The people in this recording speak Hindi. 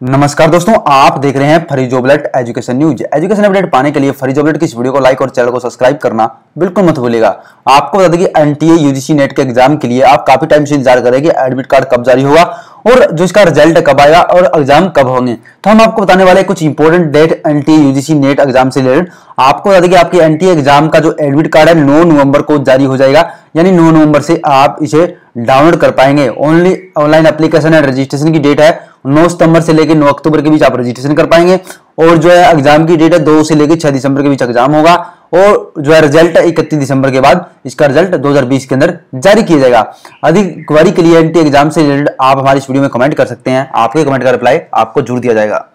नमस्कार दोस्तों, आप देख रहे हैं free job alert education news. Education update पाने के लिए फरी जोबलेट की इस वीडियो को लाइक और चैनल को सब्सक्राइब करना बिल्कुल मत भूलेगा आपको बता दें कि एनटीए, यूजीसी नेट के एग्ज़ाम के लिए आप काफ़ी टाइम से इंतज़ार करेंगे एडमिट कार्ड कब जारी होगा और जो इसका रिज़ल्ट कब आएगा और एग्ज़ाम कब होंगे। तो हम आपको बताने वाले कुछ important date NTA UGC NET exam से रिलेटेड आपको बता दें कि आपकी एनटीए एग्ज़ाम का जो एडमिट कार्ड है, नौ नवंबर को जारी हो जाएगा। यानी नौ नवंबर से आप इसे डाउनलोड कर पाएँगे। Only online application and registration की डेट है। नौ सितंबर से लेकर नौ अक्टूबर के बीच आप रजिस्ट्रेशन कर पाएँगे। और जो है एग्ज़ाम की डेट है, दो से लेकर छह दिसंबर के बीच एग्ज़ाम होगा। और जो है रिज़ल्ट इकतीस दिसंबर के बाद, इसका रिज़ल्ट 2020 के अंदर जारी किया जाएगा। अधिक क्वारी के लिए एग्ज़ाम से रिलेटेड आप हमारी इस वीडियो में कमेंट कर सकते हैं। आपके कमेंट का रिप्लाई आपको ज़रूर दिया जाएगा।